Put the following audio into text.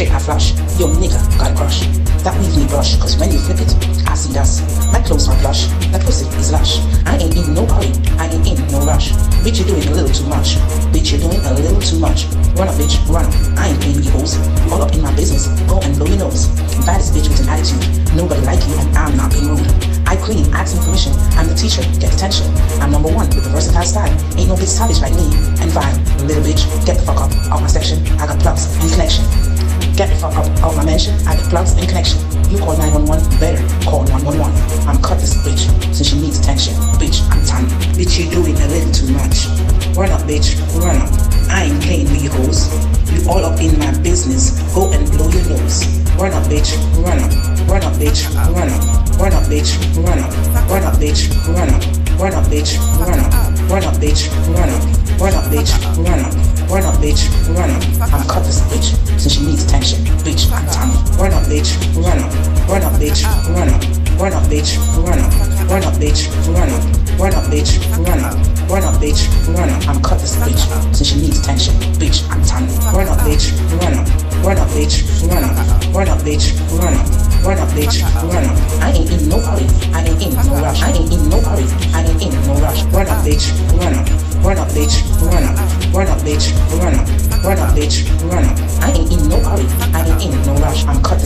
shit I flash. Yo nigga, got a crush. That weave me brush, cause when you flip it, I see dust. My clothes are plush, that pussy is lush. I ain't in no hurry, I ain't in no rush. Bitch, you're doing a little too much. Bitch, you're doing a little too much. Run up, bitch, run up. I ain't playing you hoes. All up in my business, go and blow your nose. Baddest bitch with an attitude. Nobody like you, and I'm not being rude. I clean, ask me permission. I'm the teacher, get attention. I'm number one with a versatile style. Ain't no bitch savage like me. And fine, little bitch, get the fuck up out my section. I got plugs mansion. I got plugs and connection. You call 911, better call 111. I'm cut this bitch since she needs attention. Bitch, I'm tiny. Bitch, you doing a little too much. Run up, bitch, run up. I ain't playing with you hoes. You all up in my business. Go and blow your nose. Run up, bitch, run up. Run up, bitch, run up. Run up, bitch, run up. Run up, bitch, run up. Run up, bitch, run up. Run up, bitch, run up. Run up, bitch, run up. Run up, bitch, run up. I'm bitch, run up. Run up, bitch, run up. Run up, bitch, run up. Run up, bitch, run up. Run up, bitch, run up. Run up, bitch, run up. I'm cut this bitch since she needs attention. Bitch, I'm Tommy. Run up, bitch, run up. Run up, bitch, run up. Run up, bitch, run up. Run up, bitch, run up. I ain't in no hurry. I ain't in no rush. I ain't in no hurry. I ain't in no rush. Run up, bitch, run up. Run up, bitch, run up. Run up, bitch, run up. Run up, bitch, run up. I ain't in no hurry. I ain't in no rush. I'm cut